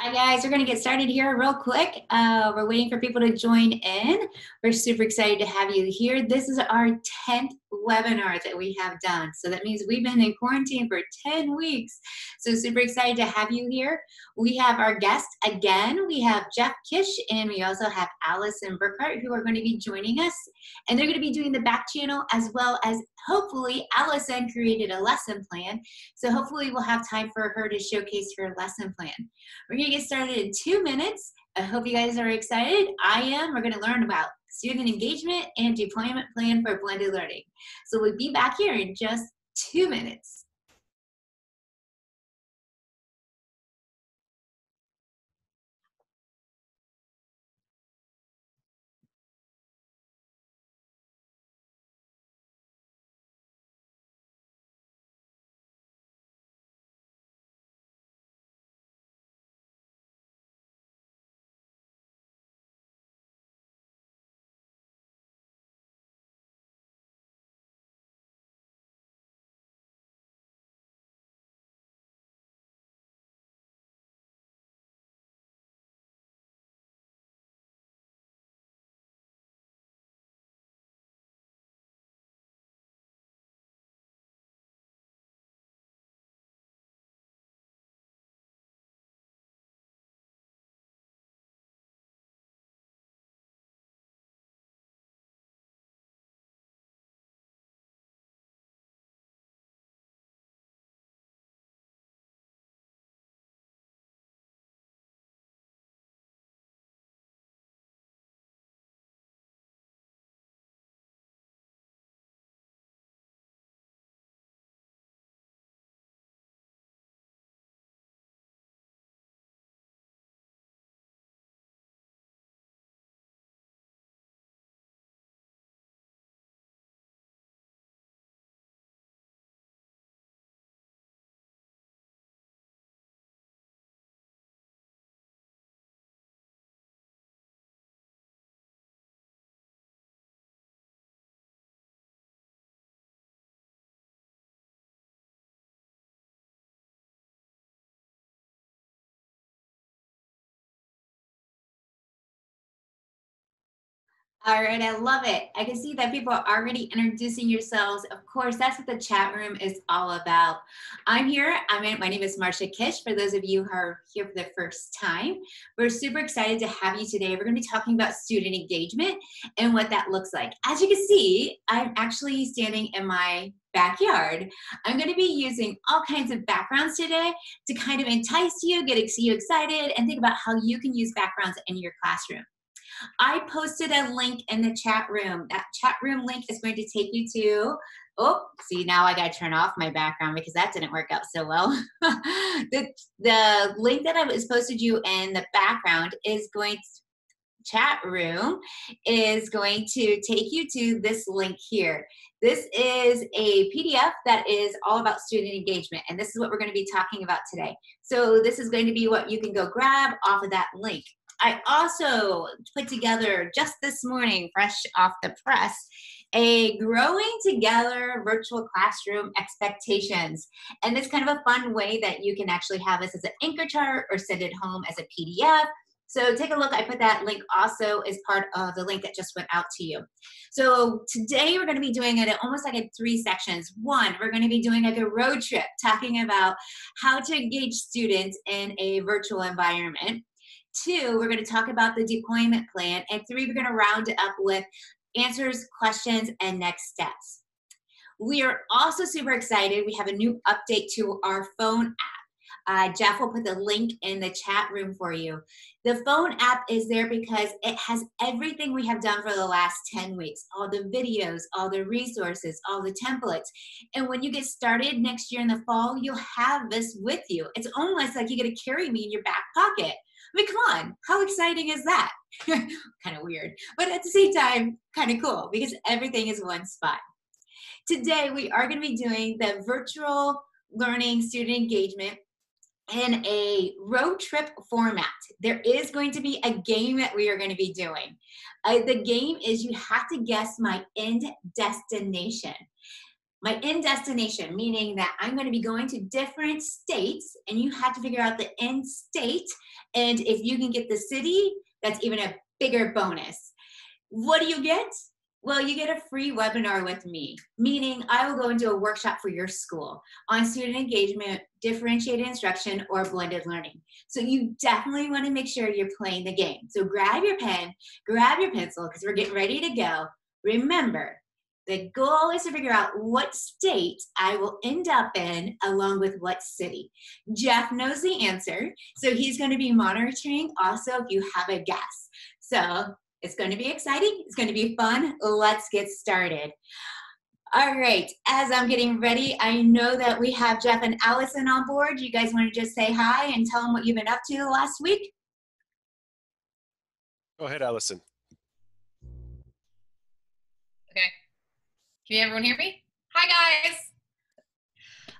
Hi guys, we're gonna get started here real quick. Uh, we're waiting for people to join in. We're super excited to have you here. This is our 10th webinar that we have done. So that means we've been in quarantine for 10 weeks. So super excited to have you here. We have our guest again. We have Jeff Kish and we also have Allison Burkhart who are going to be joining us. And they're going to be doing the back channel as well as hopefully Allison created a lesson plan. So hopefully we'll have time for her to showcase her lesson plan. We're going to get started in two minutes. I hope you guys are excited. I am. We're going to learn about student engagement and deployment plan for blended learning. So we'll be back here in just two minutes. All right, I love it. I can see that people are already introducing yourselves. Of course, that's what the chat room is all about. I'm here. I'm in, my name is Marcia Kish. For those of you who are here for the first time, we're super excited to have you today. We're going to be talking about student engagement and what that looks like. As you can see, I'm actually standing in my backyard. I'm going to be using all kinds of backgrounds today to kind of entice you, get you excited, and think about how you can use backgrounds in your classroom. I posted a link in the chat room. That chat room link is going to take you to, oh, see now I gotta turn off my background because that didn't work out so well. the, the link that I was posted you in the background is going to, chat room is going to take you to this link here. This is a PDF that is all about student engagement, and this is what we're going to be talking about today. So this is going to be what you can go grab off of that link. I also put together just this morning, fresh off the press, a growing together virtual classroom expectations. And it's kind of a fun way that you can actually have this as an anchor chart or send it home as a PDF. So take a look. I put that link also as part of the link that just went out to you. So today we're going to be doing it almost like in three sections. One, we're going to be doing like a road trip talking about how to engage students in a virtual environment. Two, we're going to talk about the deployment plan. And three, we're going to round it up with answers, questions, and next steps. We are also super excited. We have a new update to our phone app. Uh, Jeff will put the link in the chat room for you. The phone app is there because it has everything we have done for the last 10 weeks all the videos, all the resources, all the templates. And when you get started next year in the fall, you'll have this with you. It's almost like you get to carry me in your back pocket. I mean, come on, how exciting is that? kind of weird, but at the same time, kind of cool because everything is one spot. Today, we are going to be doing the virtual learning student engagement in a road trip format. There is going to be a game that we are going to be doing. Uh, the game is you have to guess my end destination. My end destination, meaning that I'm going to be going to different states and you have to figure out the end state. And if you can get the city, that's even a bigger bonus. What do you get? Well, you get a free webinar with me, meaning I will go do a workshop for your school on student engagement, differentiated instruction, or blended learning. So you definitely want to make sure you're playing the game. So grab your pen, grab your pencil, because we're getting ready to go. Remember, the goal is to figure out what state I will end up in along with what city. Jeff knows the answer, so he's going to be monitoring also if you have a guess. So it's going to be exciting. It's going to be fun. Let's get started. All right, as I'm getting ready, I know that we have Jeff and Allison on board. You guys want to just say hi and tell them what you've been up to last week? Go ahead, Allison. Can everyone hear me? Hi, guys.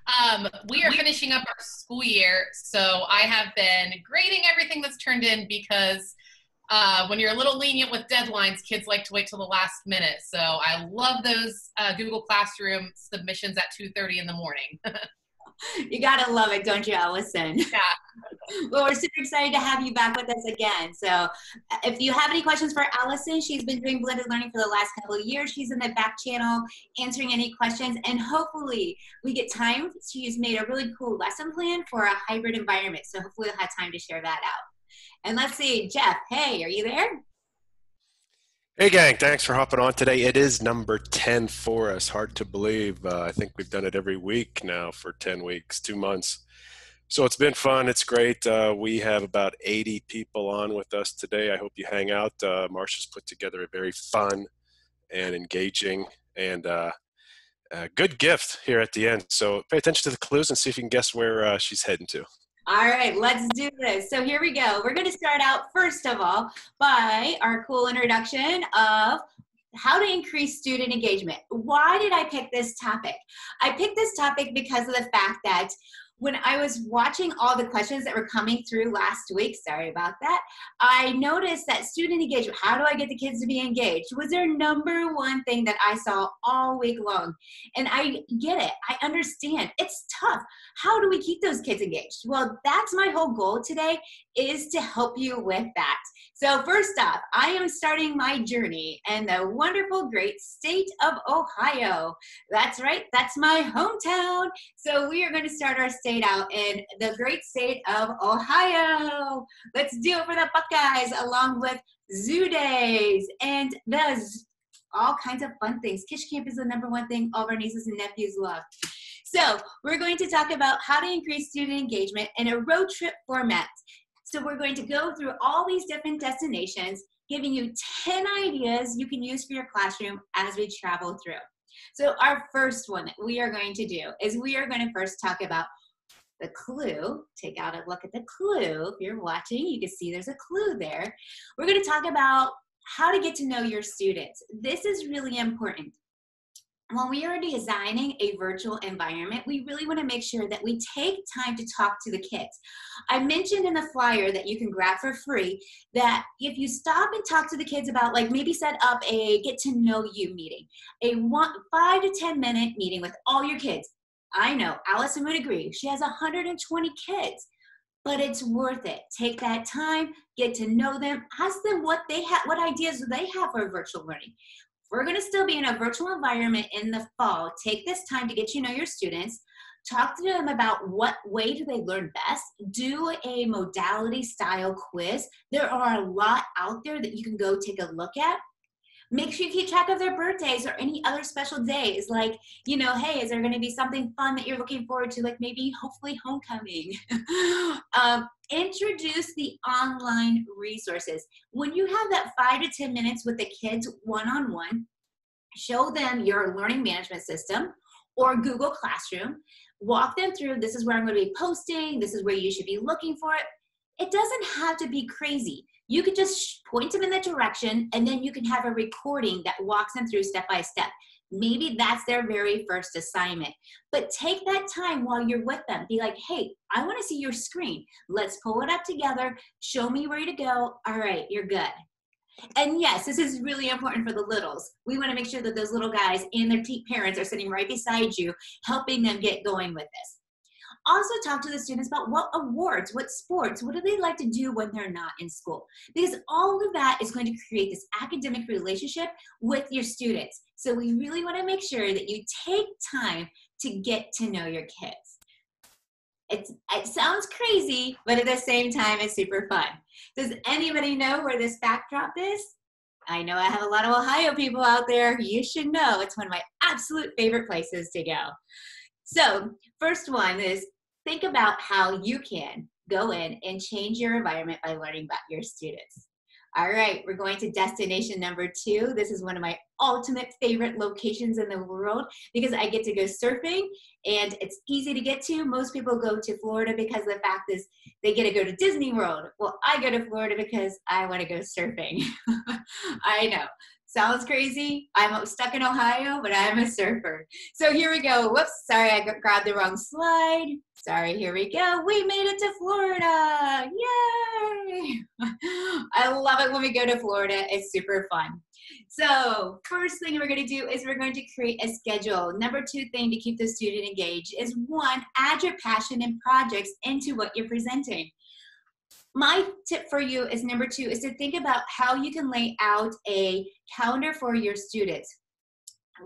Um, we are finishing up our school year, so I have been grading everything that's turned in because uh, when you're a little lenient with deadlines, kids like to wait till the last minute. So I love those uh, Google Classroom submissions at 2.30 in the morning. you gotta love it, don't you, Allison? Yeah. well, we're super excited to have you back with us again. So if you have any questions for Allison, she's been doing blended learning for the last couple of years. She's in the back channel answering any questions, and hopefully we get time. She's made a really cool lesson plan for a hybrid environment. So hopefully we'll have time to share that out. And let's see, Jeff, hey, are you there? Hey, gang, thanks for hopping on today. It is number 10 for us. Hard to believe. Uh, I think we've done it every week now for 10 weeks, two months. So it's been fun. It's great. Uh, we have about 80 people on with us today. I hope you hang out. Uh, Marcia's put together a very fun and engaging and uh, good gift here at the end. So pay attention to the clues and see if you can guess where uh, she's heading to. All right, let's do this. So here we go. We're going to start out, first of all, by our cool introduction of how to increase student engagement. Why did I pick this topic? I picked this topic because of the fact that when I was watching all the questions that were coming through last week, sorry about that, I noticed that student engagement, how do I get the kids to be engaged, was their number one thing that I saw all week long. And I get it, I understand. It's tough. How do we keep those kids engaged? Well, that's my whole goal today is to help you with that. So first off, I am starting my journey in the wonderful, great state of Ohio. That's right, that's my hometown. So we are going to start our out in the great state of Ohio. Let's do it for the Buckeyes along with Zoo Days and the all kinds of fun things. Kish Camp is the number one thing all of our nieces and nephews love. So we're going to talk about how to increase student engagement in a road trip format. So we're going to go through all these different destinations, giving you 10 ideas you can use for your classroom as we travel through. So our first one that we are going to do is we are going to first talk about the clue. Take out a look at the clue. If you're watching, you can see there's a clue there. We're going to talk about how to get to know your students. This is really important when we are designing a virtual environment, we really want to make sure that we take time to talk to the kids. I mentioned in the flyer that you can grab for free that if you stop and talk to the kids about, like, maybe set up a get to know you meeting, a one, five to 10 minute meeting with all your kids. I know Allison would agree. She has 120 kids but it's worth it. Take that time, get to know them, ask them what they have, what ideas do they have for virtual learning we're going to still be in a virtual environment in the fall. Take this time to get you know your students. Talk to them about what way do they learn best. Do a modality style quiz. There are a lot out there that you can go take a look at. Make sure you keep track of their birthdays or any other special days. Like, you know, hey, is there going to be something fun that you're looking forward to? Like maybe, hopefully, homecoming. um, introduce the online resources. When you have that five to 10 minutes with the kids one on one, show them your learning management system or Google Classroom. Walk them through this is where I'm going to be posting, this is where you should be looking for it. It doesn't have to be crazy you could just point them in the direction and then you can have a recording that walks them through step by step. Maybe that's their very first assignment. But take that time while you're with them. Be like, hey, I want to see your screen. Let's pull it up together. Show me where to go. All right, you're good. And yes, this is really important for the littles. We want to make sure that those little guys and their parents are sitting right beside you, helping them get going with this also talk to the students about what awards, what sports, what do they like to do when they're not in school? Because all of that is going to create this academic relationship with your students. So we really want to make sure that you take time to get to know your kids. It's, it sounds crazy, but at the same time, it's super fun. Does anybody know where this backdrop is? I know I have a lot of Ohio people out there. You should know it's one of my absolute favorite places to go. So, first one is think about how you can go in and change your environment by learning about your students. All right, we're going to destination number two. This is one of my ultimate favorite locations in the world because I get to go surfing and it's easy to get to. Most people go to Florida because the fact is they get to go to Disney World. Well, I go to Florida because I want to go surfing. I know. Sounds crazy. I'm stuck in Ohio, but I'm a surfer. So here we go. Whoops, sorry, I grabbed the wrong slide. Sorry, here we go. We made it to Florida. Yay! I love it when we go to Florida. It's super fun. So first thing we're going to do is we're going to create a schedule. Number two thing to keep the student engaged is one, add your passion and projects into what you're presenting my tip for you is number two is to think about how you can lay out a calendar for your students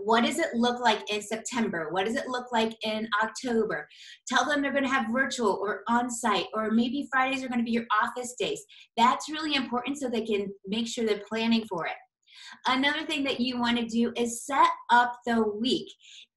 what does it look like in September? What does it look like in October? Tell them they're going to have virtual or on site, or maybe Fridays are going to be your office days. That's really important so they can make sure they're planning for it. Another thing that you want to do is set up the week.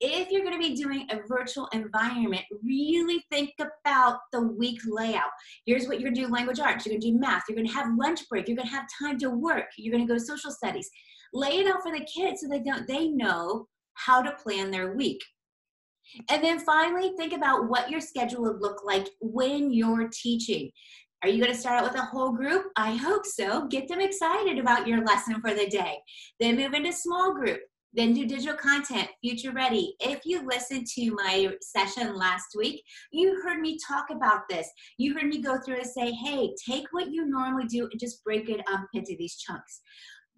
If you're going to be doing a virtual environment, really think about the week layout. Here's what you're going to do language arts, you're going to do math, you're going to have lunch break, you're going to have time to work, you're going to go to social studies. Lay it out for the kids so they don't they know how to plan their week. And then finally, think about what your schedule would look like when you're teaching. Are you going to start out with a whole group? I hope so. Get them excited about your lesson for the day. Then move into small group. Then do digital content, future ready. If you listened to my session last week, you heard me talk about this. You heard me go through and say, hey, take what you normally do and just break it up into these chunks.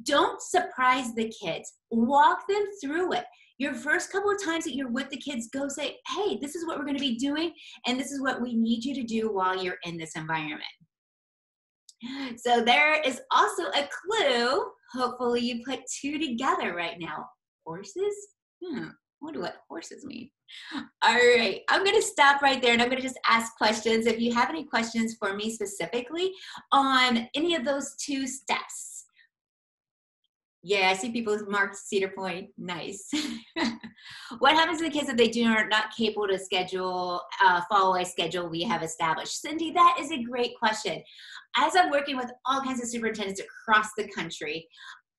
Don't surprise the kids. Walk them through it your first couple of times that you're with the kids, go say, hey, this is what we're going to be doing, and this is what we need you to do while you're in this environment. So there is also a clue. Hopefully you put two together right now. Horses? Hmm, do what horses mean? All right, I'm going to stop right there and I'm going to just ask questions. If you have any questions for me specifically on any of those two steps, yeah, I see people marked Cedar Point. Nice. what happens to the kids if they do are not capable to schedule, uh, follow a schedule we have established? Cindy, that is a great question. As I'm working with all kinds of superintendents across the country,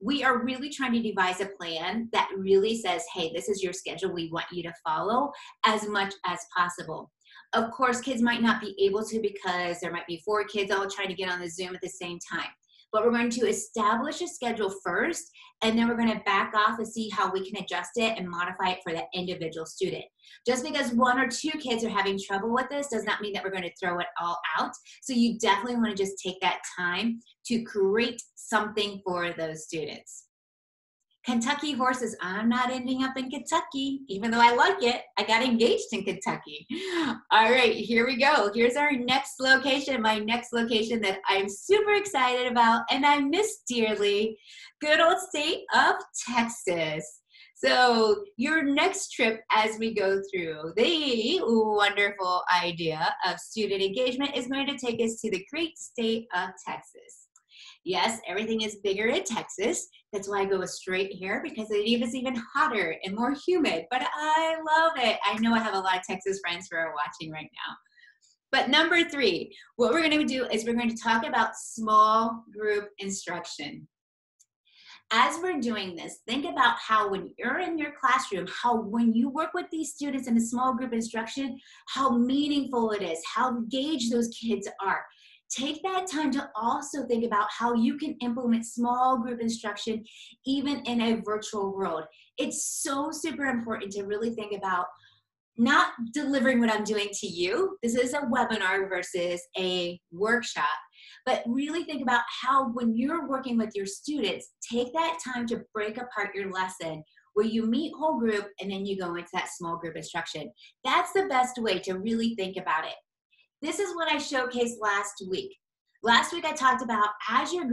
we are really trying to devise a plan that really says, hey, this is your schedule we want you to follow as much as possible. Of course, kids might not be able to because there might be four kids all trying to get on the Zoom at the same time but we're going to establish a schedule first and then we're going to back off and see how we can adjust it and modify it for the individual student. Just because one or two kids are having trouble with this does not mean that we're going to throw it all out. So you definitely want to just take that time to create something for those students. Kentucky horses. I'm not ending up in Kentucky, even though I like it. I got engaged in Kentucky. All right, here we go. Here's our next location, my next location that I'm super excited about and I miss dearly. Good old state of Texas. So, your next trip as we go through the wonderful idea of student engagement is going to take us to the great state of Texas. Yes, everything is bigger in Texas. That's why I go with straight hair because it is even hotter and more humid. But I love it. I know I have a lot of Texas friends who are watching right now. But number three, what we're going to do is we're going to talk about small group instruction. As we're doing this, think about how when you're in your classroom, how when you work with these students in a small group instruction, how meaningful it is, how engaged those kids are take that time to also think about how you can implement small group instruction even in a virtual world. It's so super important to really think about not delivering what I'm doing to you. This is a webinar versus a workshop. But really think about how, when you're working with your students, take that time to break apart your lesson where you meet whole group and then you go into that small group instruction. That's the best way to really think about it. This is what I showcased last week. Last week I talked about as you're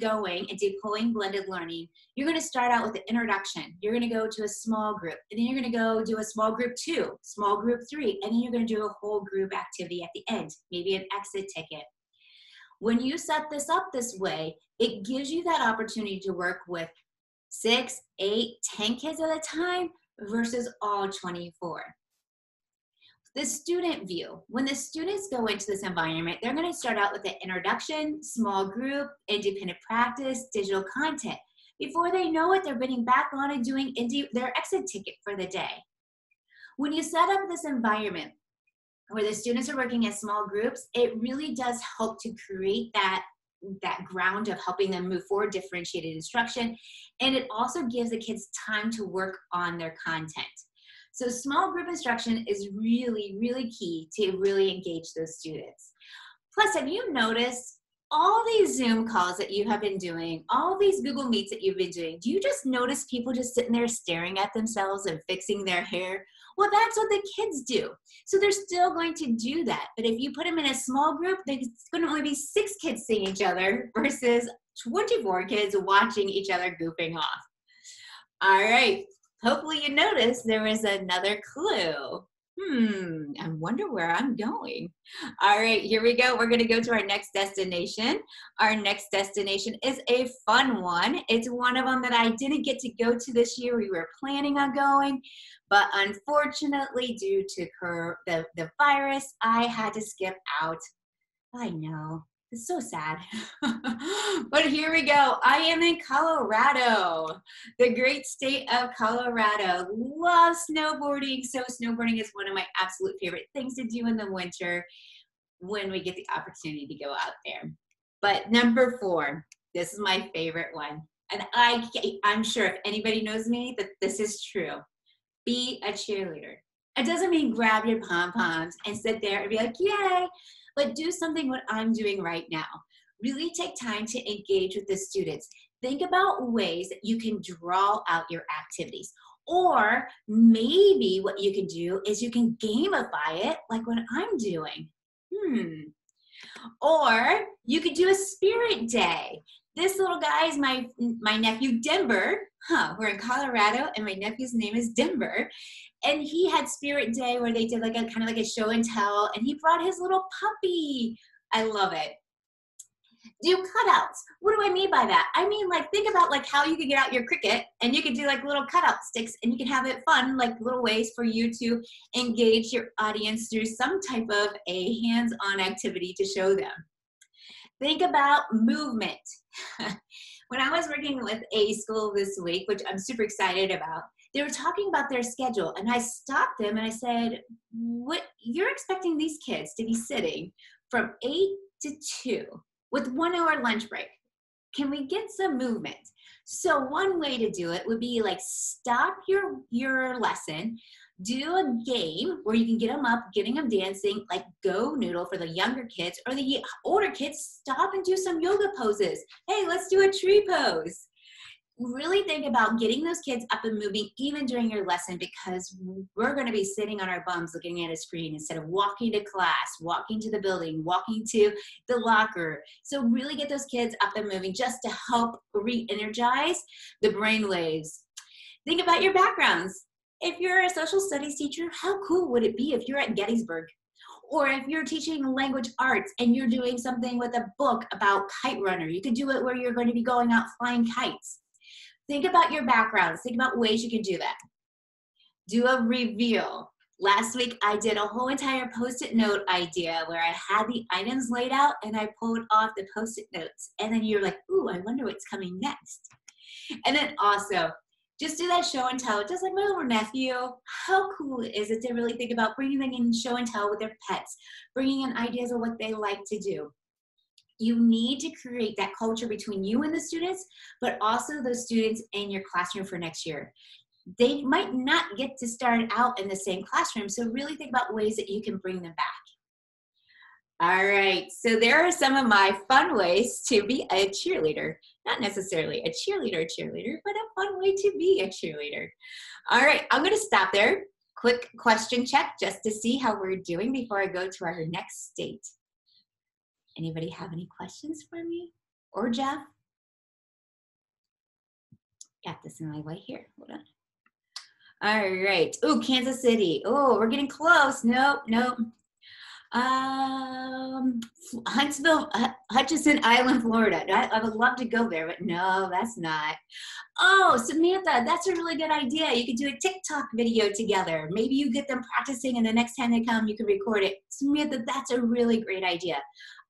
going and deploying blended learning, you're going to start out with the introduction. You're going to go to a small group, and then you're going to go do a small group two, small group three, and then you're going to do a whole group activity at the end, maybe an exit ticket. When you set this up this way, it gives you that opportunity to work with six, eight, ten kids at a time versus all 24 the student view. When the students go into this environment, they're going to start out with the introduction, small group, independent practice, digital content. Before they know it, they're getting back on and doing their exit ticket for the day. When you set up this environment where the students are working in small groups, it really does help to create that that ground of helping them move forward differentiated instruction and it also gives the kids time to work on their content so small group instruction is really, really key to really engage those students. Plus, have you noticed all these Zoom calls that you have been doing, all these Google Meets that you've been doing, do you just notice people just sitting there staring at themselves and fixing their hair? Well, that's what the kids do. So they're still going to do that. But if you put them in a small group, there's going to only be six kids seeing each other versus 24 kids watching each other goofing off. All right, hopefully you noticed there was another clue. Hmm, I wonder where I'm going. All right, here we go. We're going to go to our next destination. Our next destination is a fun one. It's one of them that I didn't get to go to this year. We were planning on going, but unfortunately, due to the, the virus, I had to skip out. I know. It's so sad. but here we go. I am in Colorado, the great state of Colorado. Love snowboarding. So, snowboarding is one of my absolute favorite things to do in the winter when we get the opportunity to go out there. But number four, this is my favorite one. And I, I'm sure if anybody knows me, that this is true. Be a cheerleader. It doesn't mean grab your pom poms and sit there and be like, yay but do something what I'm doing right now. Really take time to engage with the students. Think about ways that you can draw out your activities. Or maybe what you can do is you can gamify it like what I'm doing. Hmm. Or you could do a spirit day. This little guy is my my nephew Denver. Huh, we're in Colorado and my nephew's name is Denver and he had spirit day where they did like a kind of like a show and tell and he brought his little puppy i love it do cutouts. What do i mean by that? I mean like think about like how you could get out your Cricut and you could do like little cutout sticks and you can have it fun like little ways for you to engage your audience through some type of a hands-on activity to show them. Think about movement. When i was working with a school this week which i'm super excited about they were talking about their schedule and i stopped them and i said what you're expecting these kids to be sitting from 8 to 2 with one hour lunch break. Can we get some movement? So one way to do it would be like stop your your lesson do a game where you can get them up getting them dancing like GoNoodle for the younger kids or the older kids. Stop and do some yoga poses. Hey let's do a tree pose really think about getting those kids up and moving even during your lesson because we're going to be sitting on our bums looking at a screen instead of walking to class, walking to the building, walking to the locker. So really get those kids up and moving just to help re-energize the brain waves. Think about your backgrounds. If you're a social studies teacher, how cool would it be if you're at Gettysburg or if you're teaching language arts and you're doing something with a book about kite runner you could do it where you're going to be going out flying kites Think about your backgrounds. Think about ways you can do that. Do a reveal. Last week, I did a whole entire post it note idea where I had the items laid out and I pulled off the post it notes. And then you're like, ooh, I wonder what's coming next. And then also, just do that show and tell, just like my little nephew. How cool is it to really think about bringing in show and tell with their pets, bringing in ideas of what they like to do? You need to create that culture between you and the students, but also those students in your classroom for next year. They might not get to start out in the same classroom, so really think about ways that you can bring them back. All right, so there are some of my fun ways to be a cheerleader. Not necessarily a cheerleader, cheerleader, but a fun way to be a cheerleader. All right, I'm gonna stop there. Quick question check just to see how we're doing before I go to our next state. Anybody have any questions for me or Jeff? Got this in my way here. Hold on. All right. Oh, Kansas City. Oh, we're getting close. Nope, nope. Um, Huntsville, Hutchinson Island, Florida. I, I, would love to go there, but no, that's not. Oh, Samantha, that's a really good idea. You could do a TikTok video together. Maybe you get them practicing, and the next time they come, you can record it. Samantha, that's a really great idea.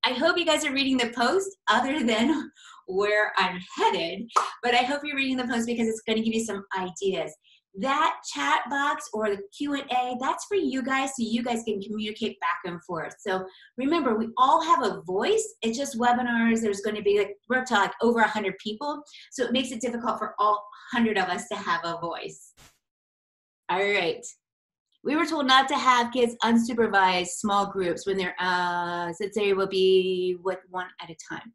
I hope you guys are reading the post other than where I'm headed, but I hope you're reading the post because it's going to give you some ideas. That chat box or the q&a that's for you guys so you guys can communicate back and forth. So remember we all have a voice. It's just webinars. There's going to be like we're up to like over 100 people. So it makes it difficult for all 100 of us to have a voice. All right we were told not to have kids unsupervised small groups when they're uh since they will be with one at a time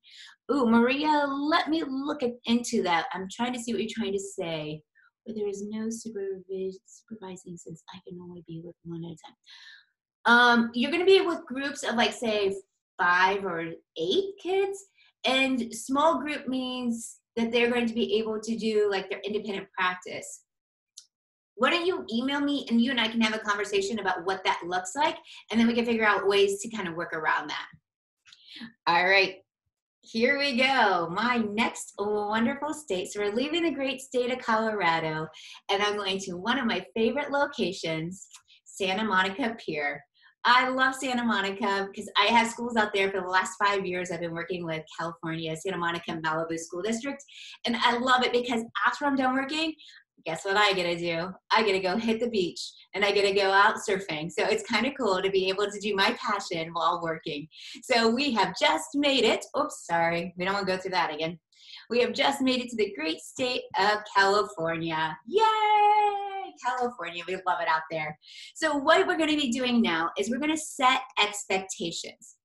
Ooh, maria let me look at, into that i'm trying to see what you're trying to say but there is no supervising since I can only be with one at a time. Um, you're going to be with groups of like say five or eight kids, and small group means that they're going to be able to do like their independent practice. Why don't you email me and you and I can have a conversation about what that looks like, and then we can figure out ways to kind of work around that. All right, here we go. My next wonderful state. So we're leaving the great state of Colorado, and I'm going to one of my favorite locations, Santa Monica Pier. I love Santa Monica because I have schools out there for the last five years. I've been working with California, Santa Monica Malibu School District, and I love it because after I'm done working, guess what I get to do? I get to go hit the beach and I get to go out surfing. So it's kind of cool to be able to do my passion while working. So we have just made it. Oops, sorry. We don't want to go through that again. We have just made it to the great state of California. Yay! California, we love it out there. So what we're going to be doing now is we're going to set expectations.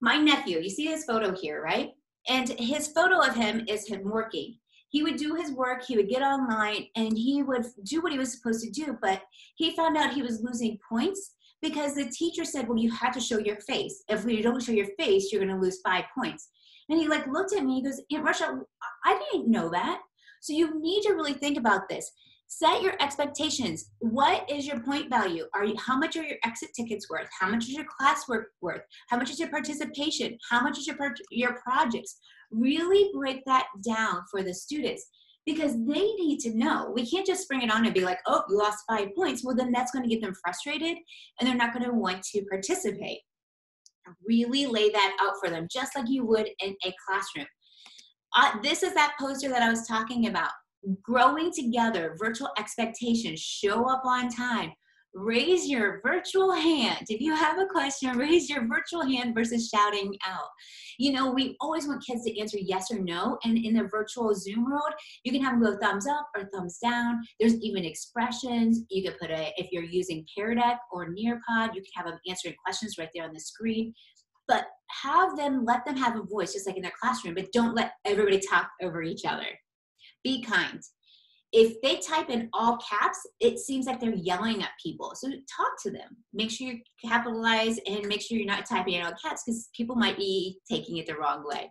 My nephew, you see his photo here, right? And his photo of him is him working he would do his work, he would get online, and he would do what he was supposed to do. But he found out he was losing points because the teacher said, Well, you have to show your face. If you don't show your face, you're going to lose five points. And he like looked at me, he goes, Aunt Russia, I didn't know that. So you need to really think about this. Set your expectations. What is your point value? Are you how much are your exit tickets worth? How much is your classwork worth? How much is your participation? How much is your your projects? really break that down for the students because they need to know. We can't just bring it on and be like, oh, you lost five points. Well, then that's going to get them frustrated and they're not going to want to participate. Really lay that out for them, just like you would in a classroom. Uh, this is that poster that I was talking about. Growing together, virtual expectations, show up on time, raise your virtual hand. If you have a question, raise your virtual hand versus shouting out. You know, we always want kids to answer yes or no. And in the virtual Zoom world, you can have them go thumbs up or thumbs down. There's even expressions. You could put a, if you're using Pear Deck or Nearpod, you can have them answering questions right there on the screen. But have them, let them have a voice just like in their classroom, but don't let everybody talk over each other. Be kind if they type in all caps, it seems like they're yelling at people. So talk to them. Make sure you capitalize and make sure you're not typing in all caps because people might be taking it the wrong way.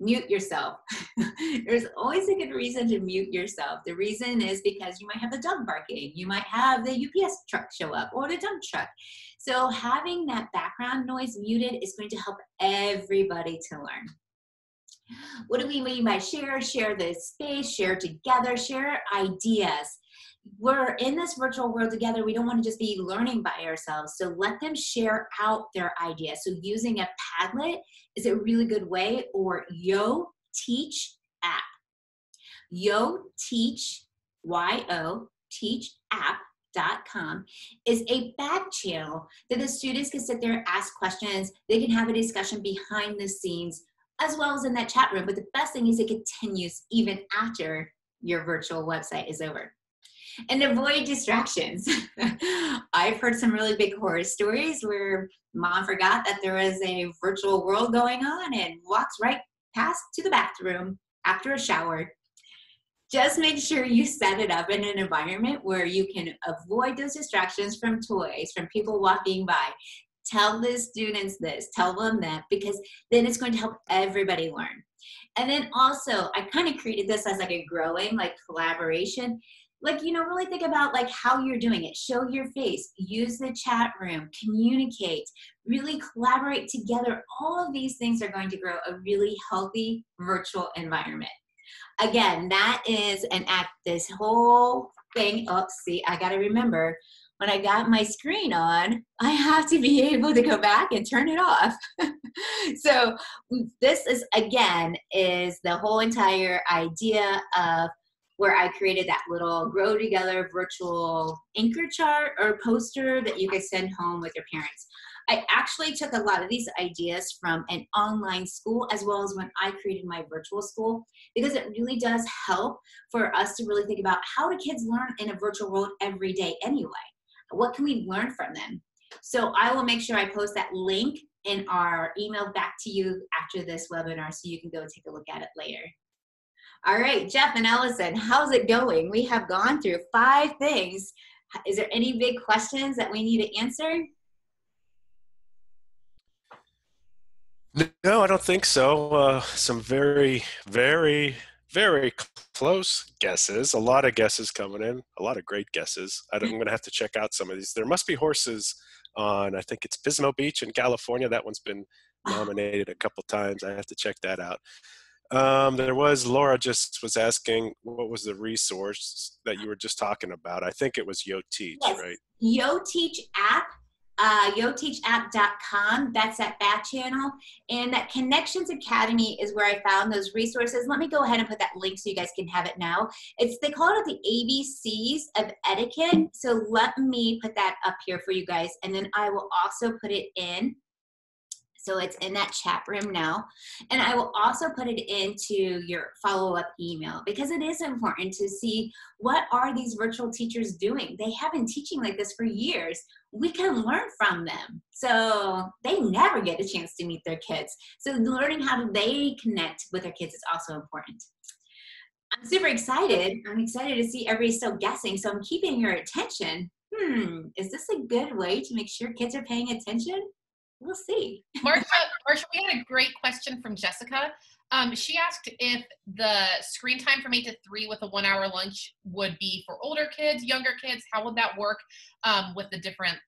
Mute yourself. There's always a good reason to mute yourself. The reason is because you might have the dog barking, you might have the UPS truck show up or the dump truck. So having that background noise muted is going to help everybody to learn. What do we mean by share? Share the space, share together, share ideas. We're in this virtual world together. We don't want to just be learning by ourselves. So let them share out their ideas. So using a Padlet is a really good way, or Yo Teach app. Yo Teach, Y O, Teach app com is a back channel that the students can sit there, ask questions, they can have a discussion behind the scenes, as well as in that chat room. But the best thing is it continues even after your virtual website is over. And avoid distractions. I've heard some really big horror stories where mom forgot that there was a virtual world going on and walks right past to the bathroom after a shower just make sure you set it up in an environment where you can avoid those distractions from toys, from people walking by. Tell the students this, tell them that, because then it's going to help everybody learn. And then also, I kind of created this as like a growing like collaboration. Like, you know, really think about like how you're doing it. Show your face, use the chat room, communicate, really collaborate together. All of these things are going to grow a really healthy virtual environment again, that is an act, this whole thing. Oh, see, I got to remember when I got my screen on, I have to be able to go back and turn it off. so this is again is the whole entire idea of where I created that little grow together virtual anchor chart or poster that you can send home with your parents. I actually took a lot of these ideas from an online school as well as when I created my virtual school because it really does help for us to really think about how do kids learn in a virtual world every day anyway? What can we learn from them? So I will make sure I post that link in our email back to you after this webinar so you can go take a look at it later. All right, Jeff and Allison, how's it going? We have gone through five things. Is there any big questions that we need to answer? No, I don't think so. Uh, some very, very, very close guesses. A lot of guesses coming in. A lot of great guesses. I am going to have to check out some of these. There must be horses on. I think it's Pismo Beach in California. That one's been nominated a couple times. I have to check that out. Um, there was Laura just was asking what was the resource that you were just talking about. I think it was Yo Teach, yes. right? Yo Teach app uh, yoteachapp.com. That's that channel. And that Connections Academy is where I found those resources. Let me go ahead and put that link so you guys can have it now. It's they call it the ABCs of etiquette. So let me put that up here for you guys. And then I will also put it in so it's in that chat room now. And I will also put it into your follow-up email because it is important to see what are these virtual teachers doing? They have been teaching like this for years. We can learn from them. So they never get a chance to meet their kids. So learning how they connect with their kids is also important. I'm super excited. I'm excited to see everybody still guessing. So I'm keeping your attention. Hmm, is this a good way to make sure kids are paying attention? we'll see. Marcia, Marcia, we had a great question from Jessica. Um, she asked if the screen time from eight to three with a one hour lunch would be for older kids, younger kids. How would that work um, with the different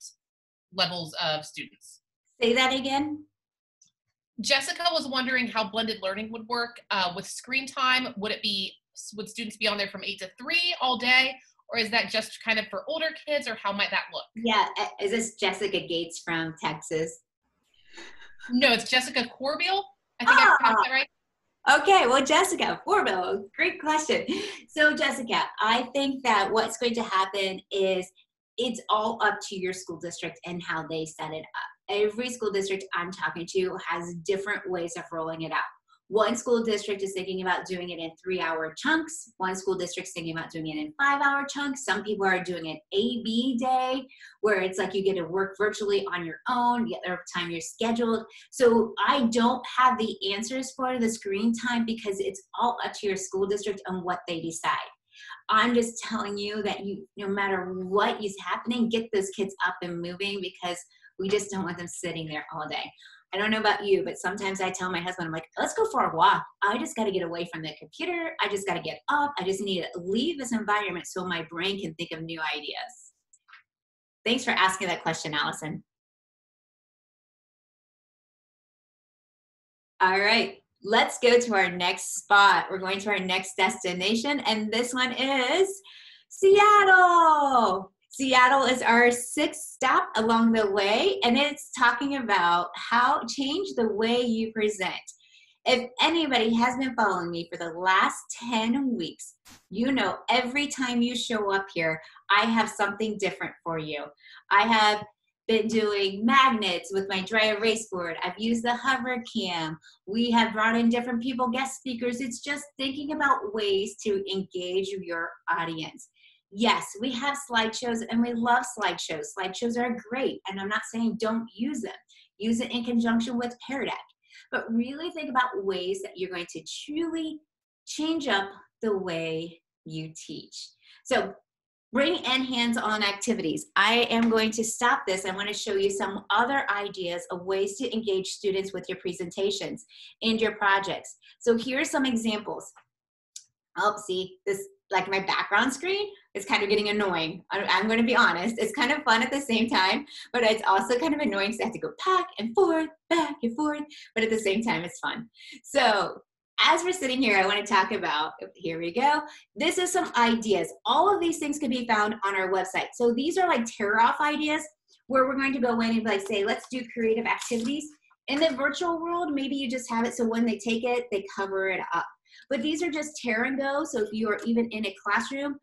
levels of students? Say that again. Jessica was wondering how blended learning would work uh, with screen time. Would it be would students be on there from eight to three all day, or is that just kind of for older kids, or how might that look? Yeah, is this Jessica Gates from Texas? No, it's Jessica Corbeil. I think ah. I pronounced that right. Okay, well, Jessica, Corbeil, great question. So, Jessica, I think that what's going to happen is it's all up to your school district and how they set it up. Every school district I'm talking to has different ways of rolling it out. One school district is thinking about doing it in three hour chunks. One school district is thinking about doing it in five hour chunks. Some people are doing an AB day where it's like you get to work virtually on your own, the other time you're scheduled. So I don't have the answers for the screen time because it's all up to your school district and what they decide. I'm just telling you that you, no matter what is happening, get those kids up and moving because we just don't want them sitting there all day. I don't know about you, but sometimes I tell my husband, I'm like, let's go for a walk. I just got to get away from the computer. I just got to get up. I just need to leave this environment so my brain can think of new ideas. Thanks for asking that question, Allison. All right, let's go to our next spot. We're going to our next destination, and this one is Seattle. Seattle is our sixth stop along the way, and it's talking about how change the way you present. If anybody has been following me for the last 10 weeks, you know every time you show up here, I have something different for you. I have been doing magnets with my dry erase board. I've used the hover cam. We have brought in different people, guest speakers. It's just thinking about ways to engage your audience. Yes, we have slideshows and we love slideshows. Slideshows are great, and I'm not saying don't use them. Use it in conjunction with Pear Deck. But really think about ways that you're going to truly change up the way you teach. So bring in hands-on activities. I am going to stop this. I want to show you some other ideas of ways to engage students with your presentations and your projects. So here are some examples. Oh, see, this like my background screen is kind of getting annoying. I'm going to be honest. It's kind of fun at the same time, but it's also kind of annoying because I have to go back and forth, back and forth, but at the same time, it's fun. So as we're sitting here, I want to talk about, here we go. This is some ideas. All of these things can be found on our website. So these are like tear off ideas where we're going to go in and like say, let's do creative activities. In the virtual world, maybe you just have it so when they take it, they cover it up. But these are just tear and go. So if you are even in a classroom,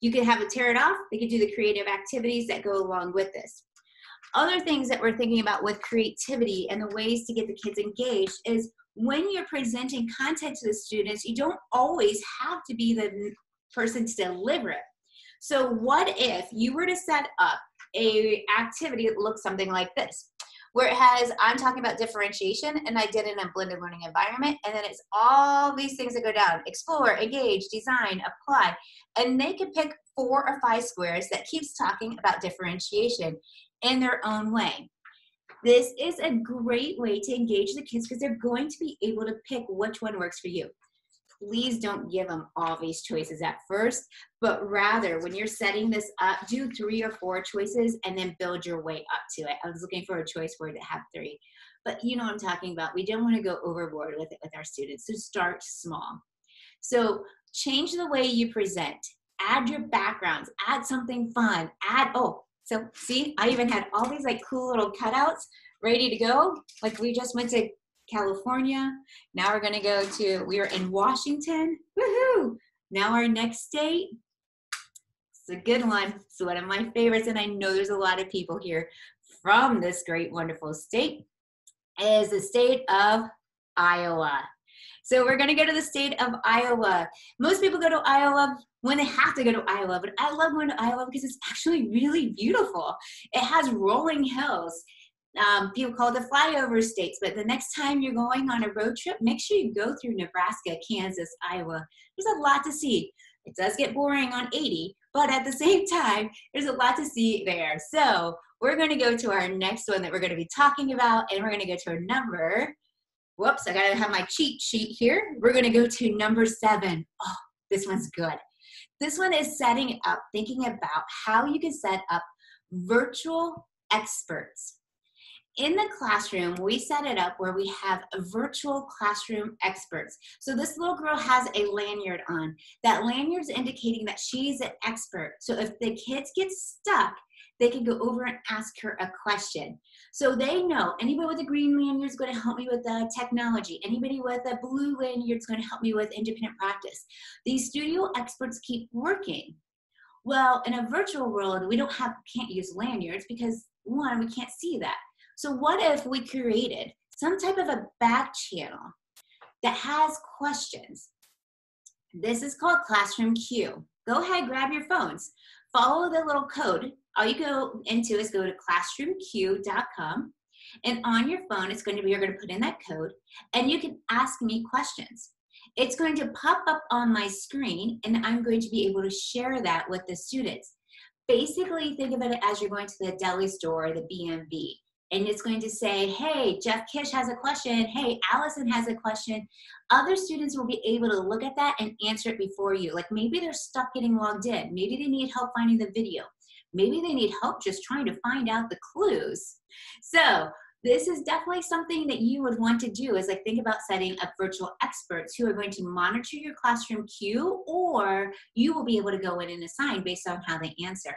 you can have a tear it off. They can do the creative activities that go along with this. Other things that we're thinking about with creativity and the ways to get the kids engaged is when you're presenting content to the students, you don't always have to be the person to deliver it. So what if you were to set up a activity that looks something like this? Where it has, I'm talking about differentiation, and I did it in a blended learning environment, and then it's all these things that go down explore, engage, design, apply. And they can pick four or five squares that keeps talking about differentiation in their own way. This is a great way to engage the kids because they're going to be able to pick which one works for you. Please don't give them all these choices at first, but rather when you're setting this up, do three or four choices and then build your way up to it. I was looking for a choice word to have three, but you know what I'm talking about. We don't want to go overboard with it with our students, so start small. So change the way you present, add your backgrounds, add something fun, add, oh, so see, I even had all these like cool little cutouts ready to go. Like we just went to California. Now we're gonna go to, we are in Washington. Woohoo! Now our next state, it's a good one. It's one of my favorites, and I know there's a lot of people here from this great, wonderful state, is the state of Iowa. So we're gonna go to the state of Iowa. Most people go to Iowa when they have to go to Iowa. But I love going to Iowa because it's actually really beautiful. It has rolling hills. Um, people call the flyover states, but the next time you're going on a road trip, make sure you go through Nebraska, Kansas, Iowa. There's a lot to see. It does get boring on 80, but at the same time, there's a lot to see there. So we're going to go to our next one that we're going to be talking about, and we're going to go to a number. Whoops, I got to have my cheat sheet here. We're going to go to number seven. Oh, this one's good. This one is setting up, thinking about how you can set up virtual experts. In the classroom, we set it up where we have virtual classroom experts. So this little girl has a lanyard on. That lanyard is indicating that she's an expert. So if the kids get stuck, they can go over and ask her a question. So they know anybody with a green lanyard is going to help me with the technology. Anybody with a blue lanyard is going to help me with independent practice. These studio experts keep working. Well, in a virtual world, we don't have can't use lanyards because one, we can't see that. So what if we created some type of a back channel that has questions? This is called Classroom Q. Go ahead, grab your phones. Follow the little code all you go into is go to classroomq.com and on your phone it's going to be you're going to put in that code and you can ask me questions it's going to pop up on my screen and i'm going to be able to share that with the students basically think of it as you're going to the deli store or the DMV and it's going to say, hey, Jeff Kish has a question. Hey, Allison has a question. Other students will be able to look at that and answer it before you. Like maybe they're stuck getting logged in. Maybe they need help finding the video. Maybe they need help just trying to find out the clues. So this is definitely something that you would want to do is like think about setting up virtual experts who are going to monitor your classroom queue or you will be able to go in and assign based on how they answer.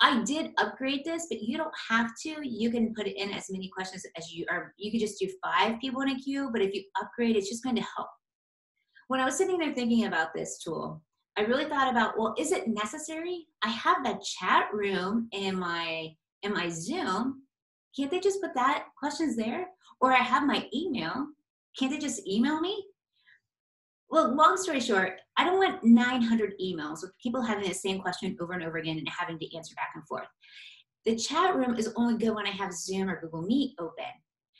I did upgrade this, but you don't have to. You can put in as many questions as you are. You could just do five people in a queue, but if you upgrade, it's just going to help. When I was sitting there thinking about this tool, I really thought about, well, is it necessary? I have that chat room in my in my Zoom. Can't they just put that questions there? Or I have my email. Can't they just email me? Well, long story short, I don't want 900 emails with people having the same question over and over again and having to answer back and forth. The chat room is only good when I have Zoom or Google Meet open.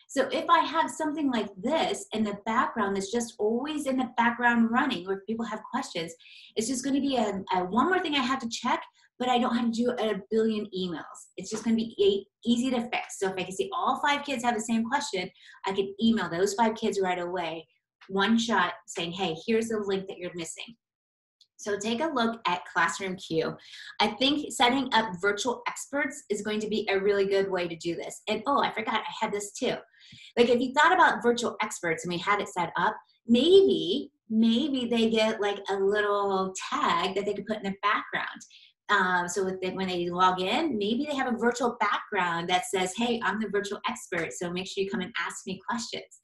So if I have something like this in the background that's just always in the background running, where people have questions, it's just going to be a, a one more thing I have to check, but I don't have to do a billion emails. It's just going to be easy to fix. So if I can see all five kids have the same question, I can email those five kids right away one shot saying, hey, here's the link that you're missing. So take a look at Classroom Q. I think setting up virtual experts is going to be a really good way to do this. And oh, I forgot, I had this too. Like if you thought about virtual experts and we had it set up, maybe, maybe they get like a little tag that they could put in their background. Um, so the, when they log in, maybe they have a virtual background that says, hey, I'm the virtual expert, so make sure you come and ask me questions.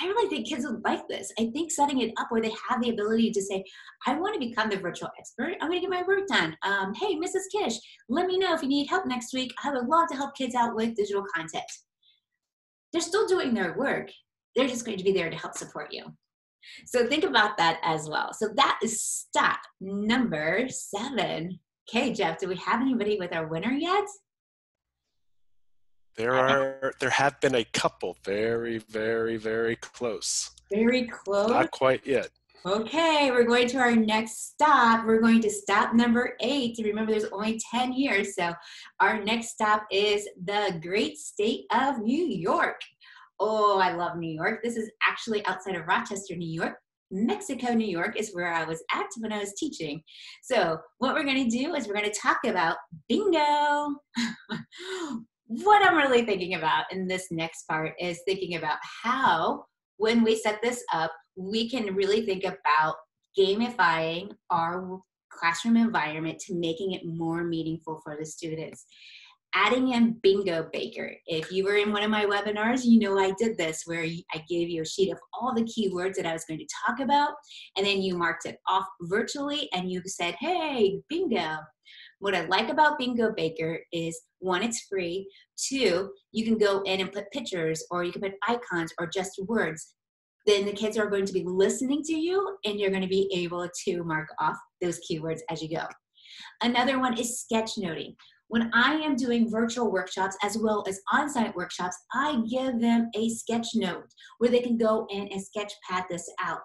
I really think kids would like this. I think setting it up where they have the ability to say, I want to become the virtual expert. I'm going to get my work done. Um, hey, Mrs. Kish, let me know if you need help next week. I would love to help kids out with digital content. They're still doing their work. They're just going to be there to help support you. So think about that as well. So that is step number seven. Okay, Jeff, do we have anybody with our winner yet? There uh-huh. are there have been a couple very very very close. Very close. Not quite yet. Okay, we're going to our next stop. We're going to stop number eight. Remember, there's only 10 years. So, our next stop is the great state of New York. Oh, I love New York. This is actually outside of Rochester, New York. Mexico, New York is where I was at when I was teaching. So, what we're going to do is we're going to talk about bingo. what I'm really thinking about in this next part is thinking about how, when we set this up, we can really think about gamifying our classroom environment to making it more meaningful for the students. Adding in Bingo Baker. If you were in one of my webinars, you know I did this where I gave you a sheet of all the keywords that I was going to talk about, and then you marked it off virtually and you said, hey, bingo. What I like about Bingo Baker is one, it's free. Two, you can go in and put pictures or you can put icons or just words. Then the kids are going to be listening to you and you're going to be able to mark off those keywords as you go. Another one is sketchnoting. When I am doing virtual workshops as well as on-site workshops, I give them a sketch note where they can go in and sketch pad this out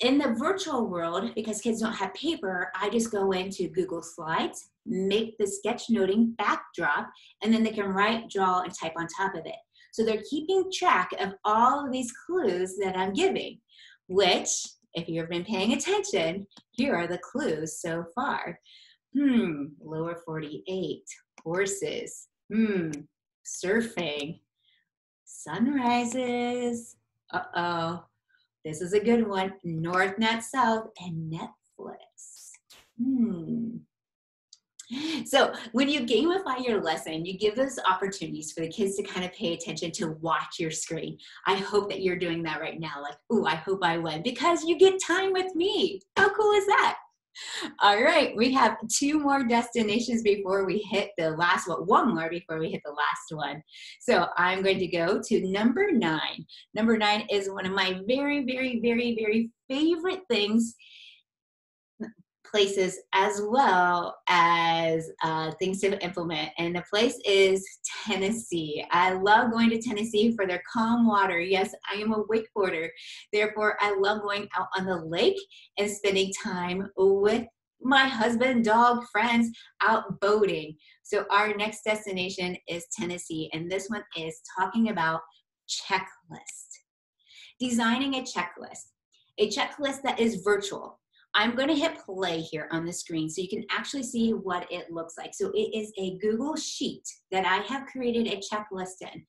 in the virtual world, because kids don't have paper, I just go into Google Slides, make the sketchnoting backdrop, and then they can write, draw, and type on top of it. So they're keeping track of all of these clues that I'm giving, which, if you've been paying attention, here are the clues so far. Hmm, lower 48, horses, hmm, surfing, sunrises, uh-oh, this is a good one. North, Net, South, and Netflix. Hmm. So when you gamify your lesson, you give those opportunities for the kids to kind of pay attention to watch your screen. I hope that you're doing that right now. Like, ooh, I hope I win because you get time with me. How cool is that? All right, we have two more destinations before we hit the last one, one more before we hit the last one. So I'm going to go to number nine. Number nine is one of my very, very, very, very favorite things places as well as uh, things to implement. And the place is Tennessee. I love going to Tennessee for their calm water. Yes, I am a wakeboarder. Therefore, I love going out on the lake and spending time with my husband, dog, friends out boating. So, our next destination is Tennessee, and this one is talking about checklist. Designing a checklist, a checklist that is virtual. I'm going to hit play here on the screen so you can actually see what it looks like. So it is a Google Sheet that I have created a checklist in.